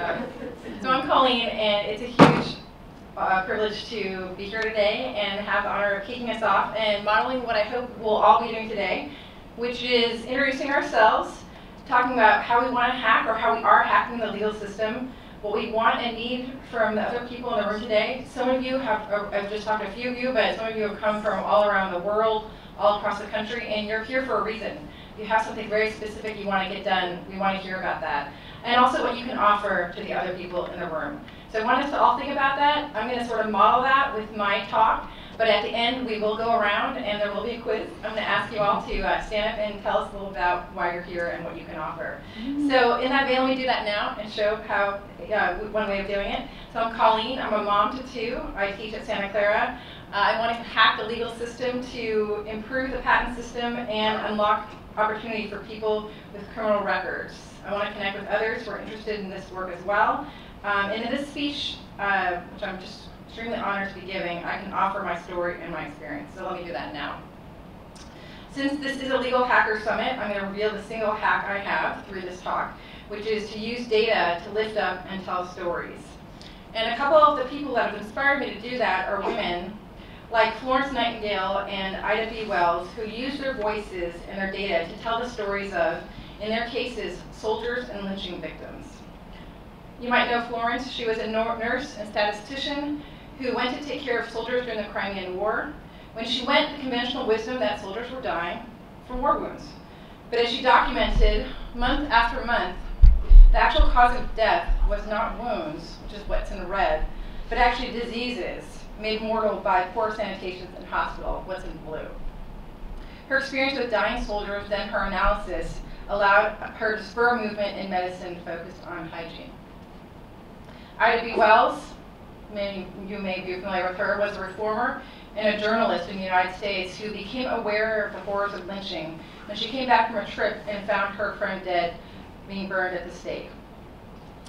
So I'm Colleen, and it's a huge uh, privilege to be here today and have the honor of kicking us off and modeling what I hope we'll all be doing today, which is introducing ourselves, talking about how we want to hack or how we are hacking the legal system, what we want and need from the other people in the room today. Some of you have, uh, I've just talked to a few of you, but some of you have come from all around the world, all across the country, and you're here for a reason. You have something very specific you want to get done, we want to hear about that. And also what you can offer to the other people in the room. So I want us to all think about that. I'm going to sort of model that with my talk, but at the end we will go around and there will be a quiz. I'm going to ask you all to uh, stand up and tell us a little about why you're here and what you can offer. So in that vein, let me do that now and show how uh, one way of doing it. So I'm Colleen. I'm a mom to two. I teach at Santa Clara. Uh, I want to hack the legal system to improve the patent system and unlock opportunity for people with criminal records. I want to connect with others who are interested in this work as well. Um, and in this speech, uh, which I'm just extremely honored to be giving, I can offer my story and my experience. So let me do that now. Since this is a Legal Hacker Summit, I'm going to reveal the single hack I have through this talk, which is to use data to lift up and tell stories. And a couple of the people that have inspired me to do that are women like Florence Nightingale and Ida B. Wells, who use their voices and their data to tell the stories of, in their cases, soldiers and lynching victims. You might know Florence. She was a nurse and statistician who went to take care of soldiers during the Crimean War. When she went, the conventional wisdom that soldiers were dying from war wounds. But as she documented, month after month, the actual cause of death was not wounds, which is what's in red, but actually diseases made mortal by poor sanitation in hospital, what's in blue. Her experience with dying soldiers, then her analysis, allowed her to spur movement in medicine focused on hygiene. Ida B. Wells, many you may be familiar with her, was a reformer and a journalist in the United States who became aware of the horrors of lynching when she came back from a trip and found her friend dead, being burned at the stake.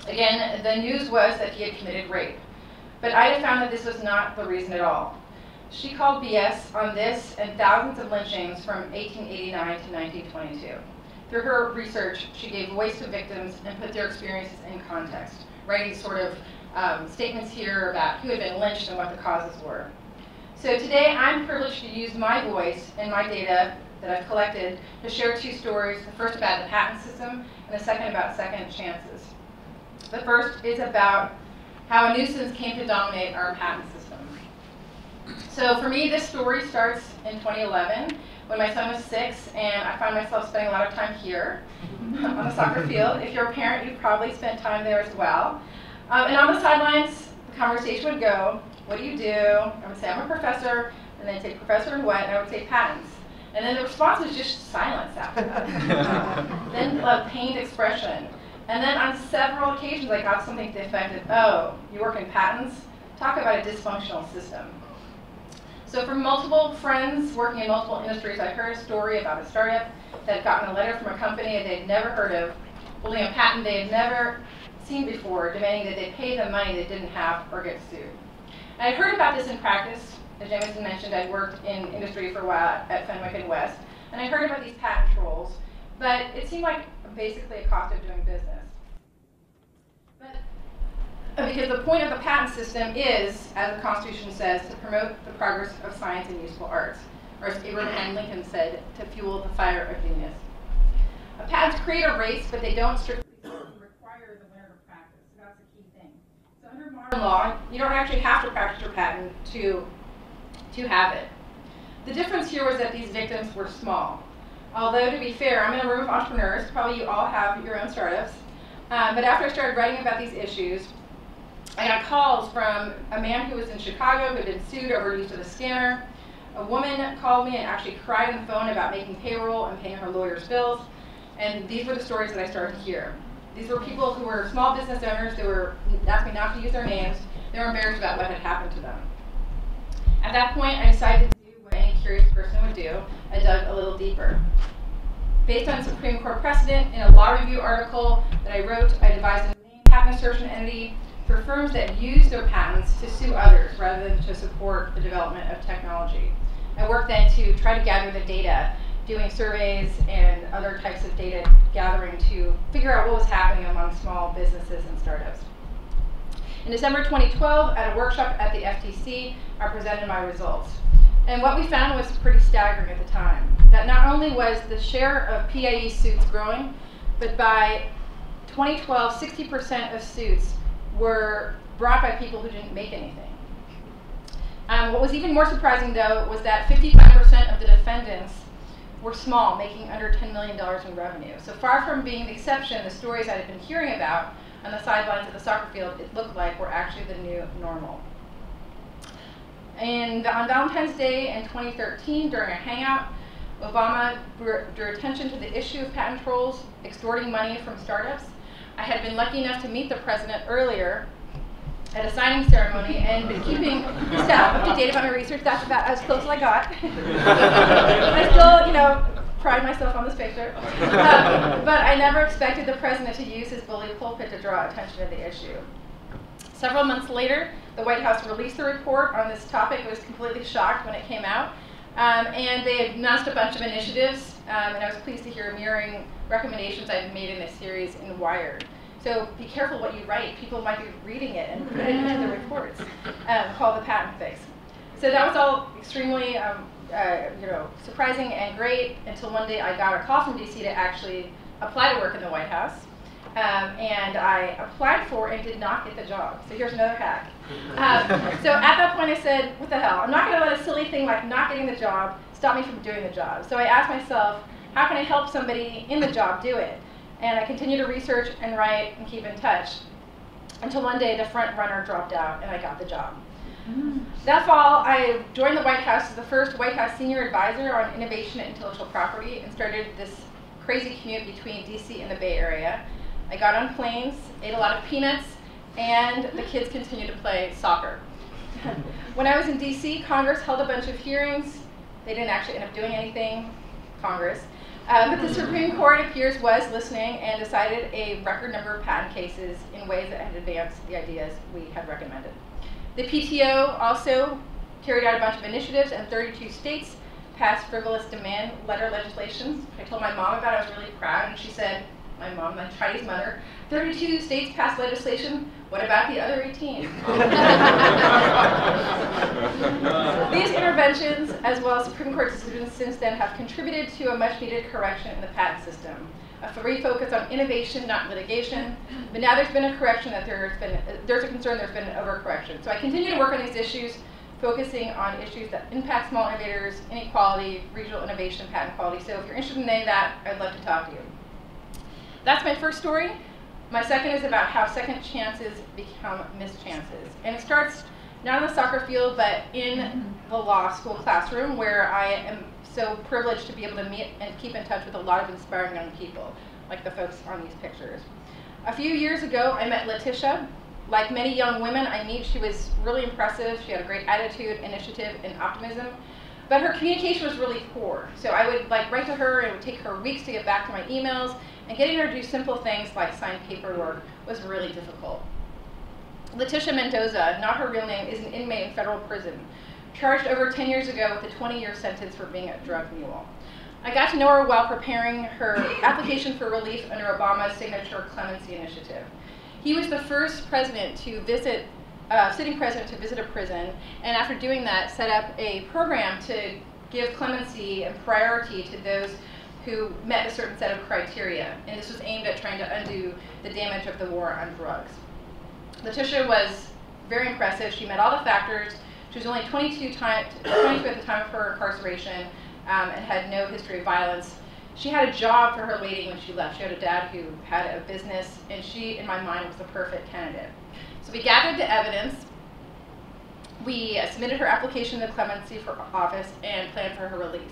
Again, the news was that he had committed rape. But Ida found that this was not the reason at all. She called BS on this and thousands of lynchings from 1889 to 1922. Through her research, she gave voice to victims and put their experiences in context, writing sort of um, statements here about who had been lynched and what the causes were. So today I'm privileged to use my voice and my data that I've collected to share two stories, the first about the patent system and the second about second chances. The first is about how a nuisance came to dominate our patent system. So for me, this story starts in 2011 when my son was six and I found myself spending a lot of time here on the soccer field. If you're a parent, you've probably spent time there as well. Um, and on the sidelines, the conversation would go, what do you do? I would say, I'm a professor, and then say, professor in what? And I would say, patents. And then the response was just silence after that. then a pained expression. And then on several occasions, I got something to the effect of, oh, you work in patents? Talk about a dysfunctional system. So from multiple friends working in multiple industries, I heard a story about a startup that had gotten a letter from a company that they'd never heard of, holding a patent they had never seen before, demanding that they pay them money they didn't have or get sued. And I'd heard about this in practice. As Jameson mentioned, I'd worked in industry for a while at Fenwick and West, and I heard about these patent trolls, but it seemed like basically a cost of doing business. Uh, because the point of the patent system is, as the Constitution says, to promote the progress of science and useful arts, or as Abraham Lincoln said, to fuel the fire of genius. Uh, patents create a race, but they don't strictly require the winner to practice. So that's a key thing. So under modern law, you don't actually have to practice your patent to, to have it. The difference here was that these victims were small. Although, to be fair, I'm in a room of entrepreneurs. Probably you all have your own startups. Um, but after I started writing about these issues, I got calls from a man who was in Chicago who had been sued over use of a scanner. A woman called me and actually cried on the phone about making payroll and paying her lawyer's bills. And these were the stories that I started to hear. These were people who were small business owners They were asking not to use their names. They were embarrassed about what had happened to them. At that point, I decided to do what any curious person would do. I dug a little deeper. Based on Supreme Court precedent, in a law review article that I wrote, I devised a patent assertion entity for firms that use their patents to sue others rather than to support the development of technology. I worked then to try to gather the data doing surveys and other types of data gathering to figure out what was happening among small businesses and startups. In December 2012, at a workshop at the FTC, I presented my results. And what we found was pretty staggering at the time. That not only was the share of PAE suits growing, but by 2012, 60% of suits were brought by people who didn't make anything. Um, what was even more surprising, though, was that 55% of the defendants were small, making under $10 million in revenue. So far from being the exception, the stories I had been hearing about on the sidelines of the soccer field, it looked like were actually the new normal. And on Valentine's Day in 2013, during a hangout, Obama drew attention to the issue of patent trolls extorting money from startups. I had been lucky enough to meet the president earlier at a signing ceremony and been keeping staff up to date about my research. That's about as close as I got. I still, you know, pride myself on this picture. Um, but I never expected the president to use his bully pulpit to draw attention to the issue. Several months later, the White House released a report on this topic. I was completely shocked when it came out. Um, and they announced a bunch of initiatives, um, and I was pleased to hear mirroring recommendations I've made in this series in Wired. So be careful what you write. People might be reading it and put it into the reports um, called the patent fix. So that was all extremely um, uh, you know, surprising and great until one day I got a call from DC to actually apply to work in the White House. Um, and I applied for and did not get the job. So here's another hack. Um, so at that point I said, what the hell? I'm not going to let a silly thing like not getting the job stop me from doing the job. So I asked myself, how can I help somebody in the job do it? And I continued to research and write and keep in touch until one day the front runner dropped out and I got the job. Mm. That fall, I joined the White House as the first White House senior advisor on innovation and intellectual property and started this crazy commute between DC and the Bay Area. I got on planes, ate a lot of peanuts, and the kids continued to play soccer. when I was in DC, Congress held a bunch of hearings. They didn't actually end up doing anything, Congress. Uh, but the Supreme Court it appears was listening and decided a record number of patent cases in ways that had advanced the ideas we had recommended. The PTO also carried out a bunch of initiatives and 32 states passed frivolous demand letter legislation. I told my mom about it, I was really proud, and she said, my mom, my Chinese mother, 32 states passed legislation, what about the other 18? These interventions, as well as Supreme Court decisions since then, have contributed to a much needed correction in the patent system. A refocus on innovation, not litigation. But now there's been a correction that there's been, there's a concern there's been an overcorrection. So I continue to work on these issues, focusing on issues that impact small innovators, inequality, regional innovation, patent quality. So if you're interested in any of that, I'd love to talk to you. That's my first story. My second is about how second chances become missed chances. And it starts not on the soccer field, but in mm-hmm. the law school classroom where I am so privileged to be able to meet and keep in touch with a lot of inspiring young people, like the folks on these pictures. A few years ago, I met Letitia. Like many young women I meet, she was really impressive. She had a great attitude, initiative, and optimism. But her communication was really poor. So I would like write to her, and it would take her weeks to get back to my emails. And getting her to do simple things like sign paperwork was really difficult. Letitia Mendoza, not her real name, is an inmate in federal prison, charged over 10 years ago with a 20-year sentence for being a drug mule. I got to know her while preparing her application for relief under Obama's signature clemency initiative. He was the first president to visit, uh, sitting president to visit a prison, and after doing that, set up a program to give clemency and priority to those who met a certain set of criteria, and this was aimed at trying to undo the damage of the war on drugs. Letitia was very impressive. She met all the factors. She was only 22, time, 22 at the time of her incarceration um, and had no history of violence. She had a job for her lady when she left. She had a dad who had a business, and she, in my mind, was the perfect candidate. So we gathered the evidence. We submitted her application to clemency for office and planned for her release.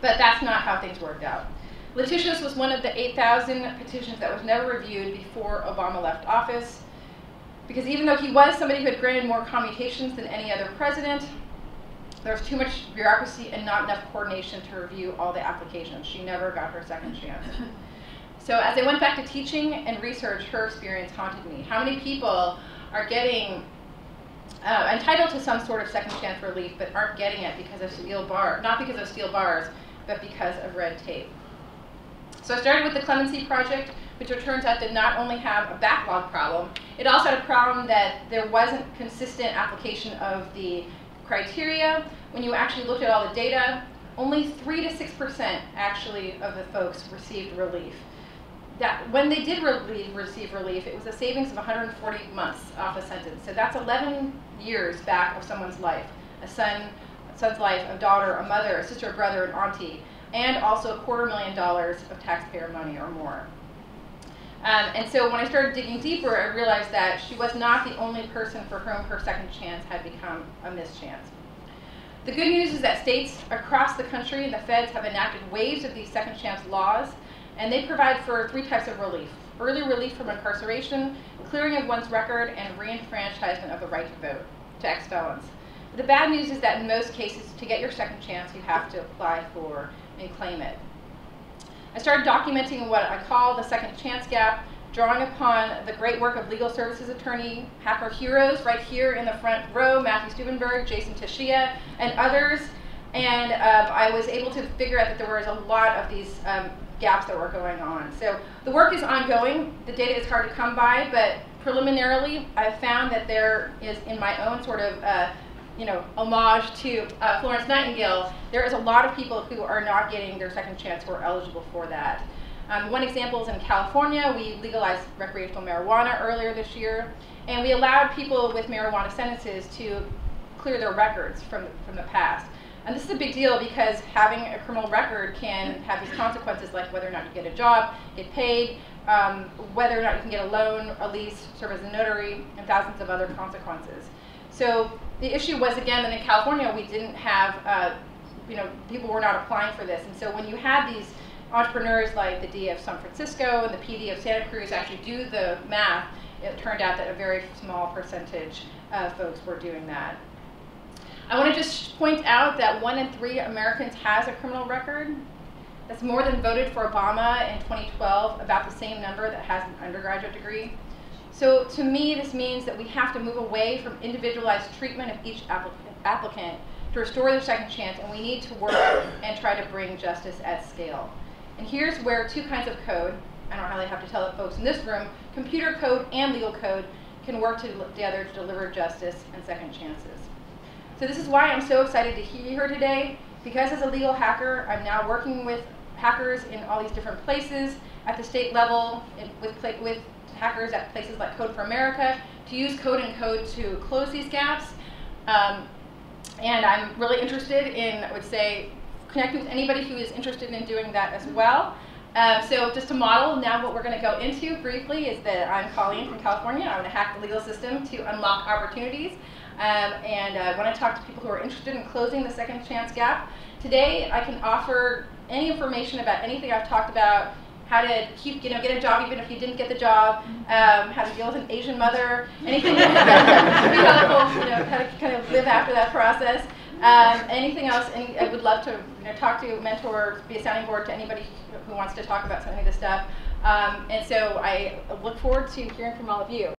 But that's not how things worked out. Letitia's was one of the 8,000 petitions that was never reviewed before Obama left office. Because even though he was somebody who had granted more commutations than any other president, there was too much bureaucracy and not enough coordination to review all the applications. She never got her second chance. So as I went back to teaching and research, her experience haunted me. How many people are getting uh, entitled to some sort of second chance relief, but aren't getting it because of steel bar, not because of steel bars, but because of red tape. So I started with the Clemency Project, which it turns out did not only have a backlog problem, it also had a problem that there wasn't consistent application of the criteria. When you actually looked at all the data, only 3 to 6% actually of the folks received relief. That, when they did relieve, receive relief, it was a savings of 140 months off a sentence. So that's 11 years back of someone's life. A son, a son's life, a daughter, a mother, a sister, a brother, an auntie, and also a quarter million dollars of taxpayer money or more. Um, and so when I started digging deeper, I realized that she was not the only person for whom her second chance had become a mischance. The good news is that states across the country and the feds have enacted waves of these second chance laws, and they provide for three types of relief. Early relief from incarceration, clearing of one's record, and reenfranchisement of the right to vote to ex-felons. The bad news is that in most cases, to get your second chance, you have to apply for and claim it. I started documenting what I call the second chance gap, drawing upon the great work of legal services attorney, hacker heroes right here in the front row, Matthew Stubenberg, Jason Tashea, and others. And um, I was able to figure out that there was a lot of these um, gaps that were going on. So the work is ongoing. The data is hard to come by, but preliminarily, I've found that there is, in my own sort of uh, you know, homage to uh, Florence Nightingale, there is a lot of people who are not getting their second chance who are eligible for that. Um, one example is in California, we legalized recreational marijuana earlier this year, and we allowed people with marijuana sentences to clear their records from, from the past. And this is a big deal because having a criminal record can have these consequences like whether or not you get a job, get paid, um, whether or not you can get a loan, a lease, serve as a notary, and thousands of other consequences. So the issue was again that in California we didn't have, uh, you know, people were not applying for this, and so when you had these entrepreneurs like the D of San Francisco and the PD of Santa Cruz actually do the math, it turned out that a very small percentage of folks were doing that. I want to just point out that one in three Americans has a criminal record. That's more than voted for Obama in 2012, about the same number that has an undergraduate degree. So to me, this means that we have to move away from individualized treatment of each applicant to restore their second chance, and we need to work and try to bring justice at scale. And here's where two kinds of code, I don't really have to tell the folks in this room, computer code and legal code can work together to deliver justice and second chances. So this is why I'm so excited to be here today, because as a legal hacker, I'm now working with hackers in all these different places, at the state level, with, with hackers at places like Code for America to use code and code to close these gaps. Um, and I'm really interested in, I would say, connecting with anybody who is interested in doing that as well. Um, so just to model now what we're going to go into briefly is that I'm Colleen from California. I want to hack the legal system to unlock opportunities. Um, and I uh, want to talk to people who are interested in closing the second chance gap. Today I can offer any information about anything I've talked about how to keep, you know, get a job even if you didn't get the job, um, how to deal with an Asian mother, anything that would be helpful, you know, how to kind of live after that process. Um, anything else, any, I would love to you know, talk to, mentor, be a sounding board to anybody who wants to talk about some of this stuff. Um, and so I look forward to hearing from all of you.